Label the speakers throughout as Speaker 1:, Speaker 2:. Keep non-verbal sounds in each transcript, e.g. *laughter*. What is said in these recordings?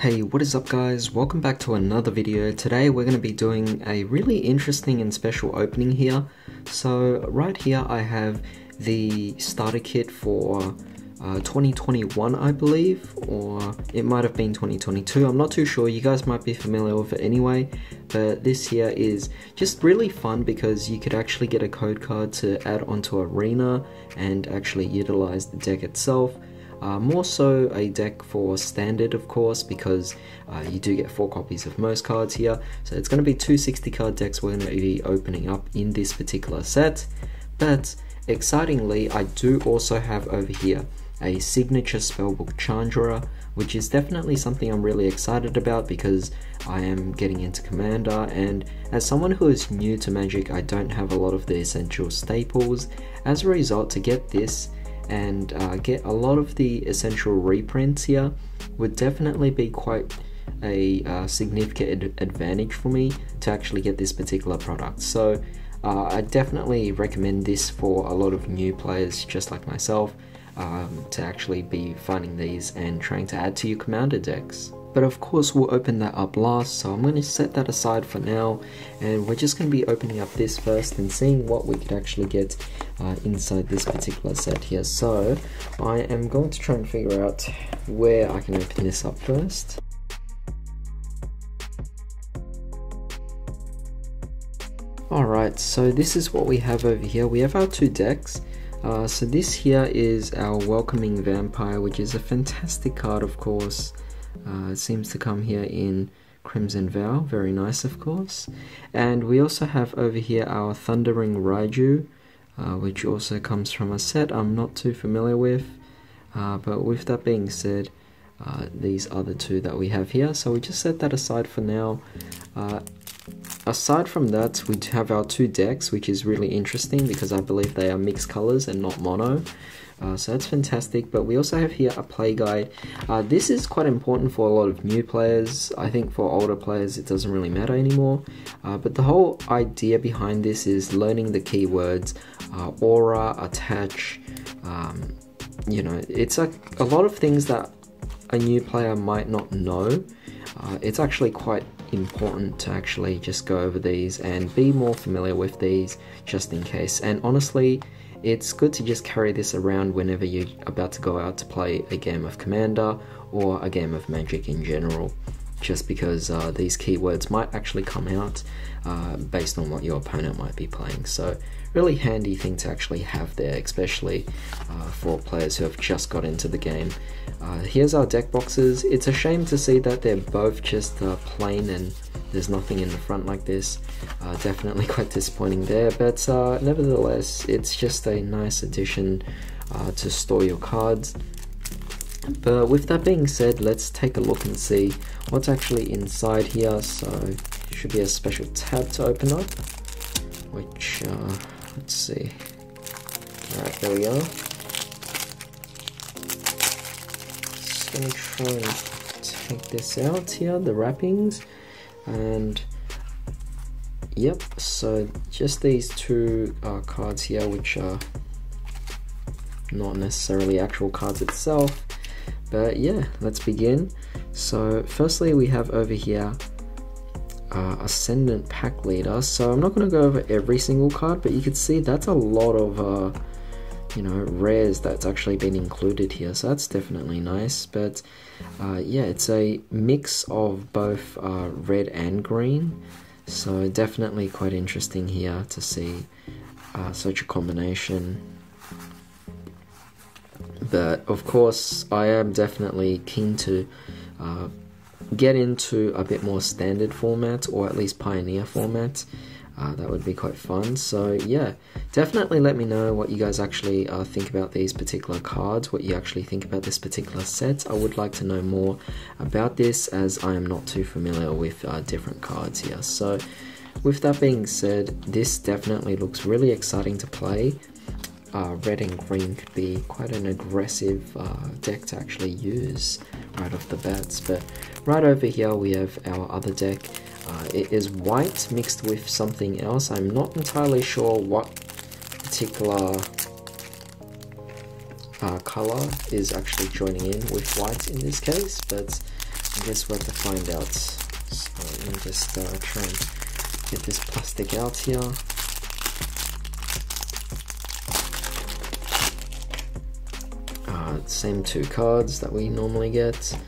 Speaker 1: Hey, what is up guys? Welcome back to another video. Today we're going to be doing a really interesting and special opening here. So right here I have the starter kit for uh, 2021 I believe or it might have been 2022 I'm not too sure you guys might be familiar with it anyway but this here is just really fun because you could actually get a code card to add onto arena and actually utilize the deck itself uh, more so a deck for standard, of course, because uh, you do get four copies of most cards here. So it's going to be two 60 card decks we're going to be opening up in this particular set. But excitingly, I do also have over here a signature spellbook Chandra, which is definitely something I'm really excited about because I am getting into Commander, and as someone who is new to Magic, I don't have a lot of the essential staples. As a result, to get this and uh, get a lot of the essential reprints here would definitely be quite a uh, significant ad advantage for me to actually get this particular product. So uh, I definitely recommend this for a lot of new players just like myself um, to actually be finding these and trying to add to your commander decks. But of course we'll open that up last, so I'm going to set that aside for now, and we're just going to be opening up this first and seeing what we could actually get uh, inside this particular set here. So I am going to try and figure out where I can open this up first. Alright, so this is what we have over here. We have our two decks. Uh, so this here is our Welcoming Vampire, which is a fantastic card, of course. Uh, it seems to come here in Crimson Vow, very nice, of course. And we also have over here our Thundering Raiju, uh, which also comes from a set I'm not too familiar with. Uh, but with that being said, uh, these are the two that we have here. So we just set that aside for now. Uh, aside from that, we have our two decks, which is really interesting because I believe they are mixed colors and not mono. Uh, so that's fantastic, but we also have here a play guide. Uh, this is quite important for a lot of new players. I think for older players it doesn't really matter anymore. Uh, but the whole idea behind this is learning the keywords uh, aura, attach, um, you know, it's a, a lot of things that a new player might not know. Uh, it's actually quite important to actually just go over these and be more familiar with these just in case. And honestly, it's good to just carry this around whenever you're about to go out to play a game of Commander or a game of Magic in general, just because uh, these keywords might actually come out uh, based on what your opponent might be playing. So really handy thing to actually have there, especially uh, for players who have just got into the game. Uh, here's our deck boxes. It's a shame to see that they're both just uh, plain and there's nothing in the front like this. Uh, definitely *laughs* quite disappointing there, but nevertheless, it's just a nice addition to store your cards. But with that being said, let's take a look and see what's actually inside here. So, there should be a special tab to open up, which uh, Let's see. Alright, there we are. Just gonna try and take this out here, the wrappings, and yep, so just these two uh, cards here, which are not necessarily actual cards itself, but yeah, let's begin. So firstly we have over here uh, Ascendant Pack Leader. So I'm not going to go over every single card, but you can see that's a lot of, uh, you know, rares that's actually been included here. So that's definitely nice. But uh, yeah, it's a mix of both uh, red and green. So definitely quite interesting here to see uh, such a combination. But of course, I am definitely keen to uh, get into a bit more standard format or at least pioneer format. Uh, that would be quite fun. So yeah, definitely let me know what you guys actually uh, think about these particular cards, what you actually think about this particular set. I would like to know more about this as I am not too familiar with uh, different cards here. So with that being said, this definitely looks really exciting to play uh, red and green could be quite an aggressive uh, deck to actually use right off the bats. But right over here we have our other deck. Uh, it is white mixed with something else. I'm not entirely sure what particular uh, color is actually joining in with white in this case, but I guess we'll have to find out. So let me just uh, try and get this plastic out here. Uh, same two cards that we normally get.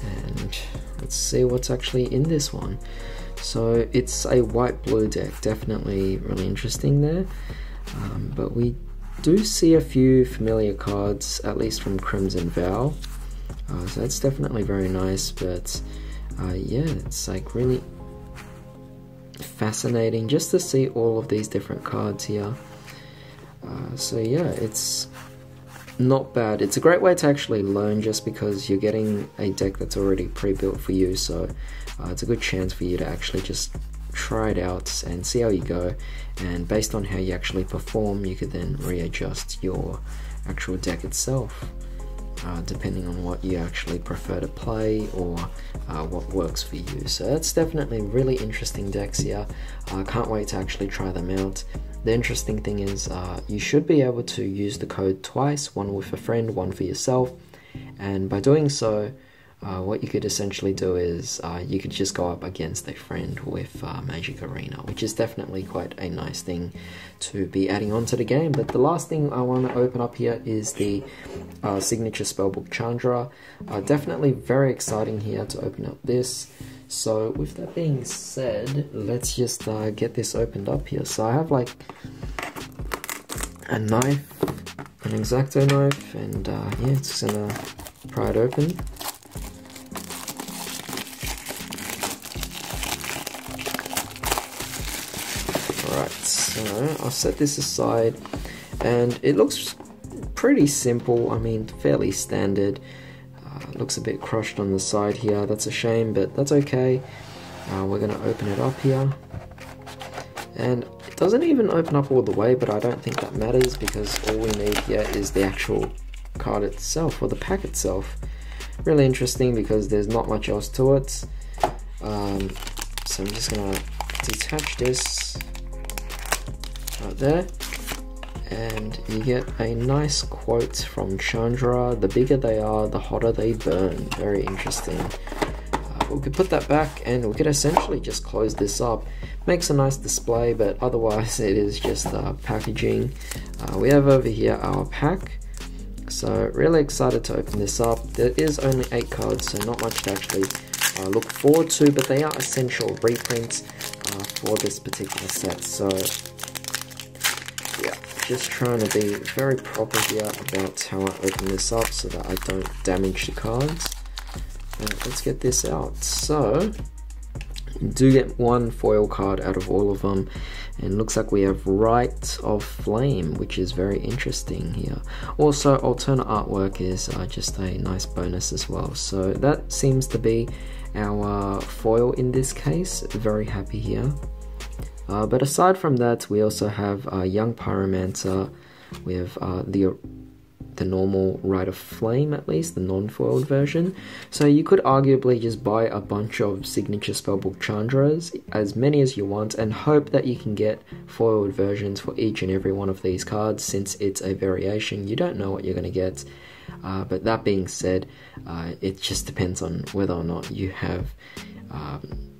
Speaker 1: And let's see what's actually in this one. So it's a white-blue deck, definitely really interesting there. Um, but we do see a few familiar cards, at least from Crimson Vow. Uh, so that's definitely very nice, but uh, yeah, it's like really fascinating just to see all of these different cards here. Uh, so yeah, it's not bad. It's a great way to actually learn just because you're getting a deck that's already pre-built for you, so uh, it's a good chance for you to actually just try it out and see how you go and based on how you actually perform you could then readjust your actual deck itself uh, depending on what you actually prefer to play or uh, what works for you. So that's definitely really interesting decks here uh, can't wait to actually try them out. The interesting thing is uh, you should be able to use the code twice one with a friend one for yourself. And by doing so uh, what you could essentially do is uh, you could just go up against a friend with uh, Magic Arena, which is definitely quite a nice thing to be adding on to the game. But the last thing I want to open up here is the uh, Signature Spellbook Chandra. Uh, definitely very exciting here to open up this. So with that being said, let's just uh, get this opened up here. So I have like a knife, an X-Acto knife, and yeah, it's gonna pry it open. So I'll set this aside and it looks pretty simple, I mean fairly standard. Uh, looks a bit crushed on the side here, that's a shame but that's okay. Uh, we're going to open it up here and it doesn't even open up all the way but I don't think that matters because all we need here is the actual card itself or the pack itself. Really interesting because there's not much else to it. Um, so I'm just going to detach this right there. And you get a nice quote from Chandra. The bigger they are the hotter they burn. Very interesting. Uh, we could put that back and we could essentially just close this up. Makes a nice display but otherwise *laughs* it is just uh, packaging. Uh, we have over here our pack. So really excited to open this up. There is only eight cards so not much to actually uh, look forward to but they are essential reprints uh, for this particular set. So just trying to be very proper here about how I open this up so that I don't damage the cards. let's get this out. So, do get one foil card out of all of them and looks like we have Rite of Flame which is very interesting here also alternate artwork is uh, just a nice bonus as well so that seems to be our foil in this case very happy here uh, but aside from that, we also have uh, Young Pyromancer. We have uh, the the normal Rite of Flame, at least the non-foiled version. So you could arguably just buy a bunch of signature spellbook Chandras, as many as you want, and hope that you can get foiled versions for each and every one of these cards. Since it's a variation, you don't know what you're going to get. Uh, but that being said, uh, it just depends on whether or not you have um,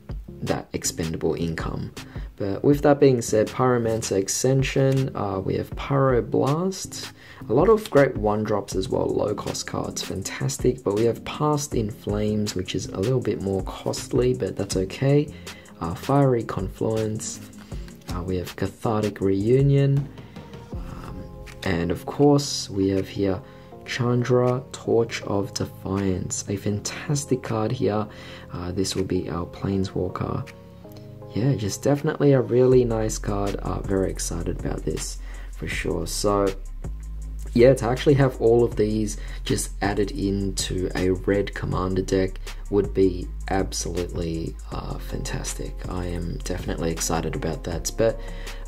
Speaker 1: that expendable income. But with that being said, Pyromancer Ascension, uh, we have Pyroblast, a lot of great one drops as well, low cost cards, fantastic. But we have Past in Flames, which is a little bit more costly, but that's okay. Uh, Fiery Confluence, uh, we have Cathartic Reunion, um, and of course, we have here Chandra Torch of Defiance, a fantastic card here. Uh, this will be our Planeswalker yeah, just definitely a really nice card. Uh, very excited about this for sure. So yeah, to actually have all of these just added into a red commander deck would be absolutely uh, fantastic. I am definitely excited about that. But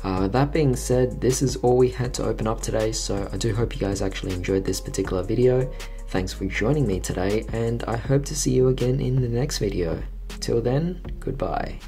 Speaker 1: uh, that being said, this is all we had to open up today. So I do hope you guys actually enjoyed this particular video. Thanks for joining me today, and I hope to see you again in the next video. Till then, goodbye.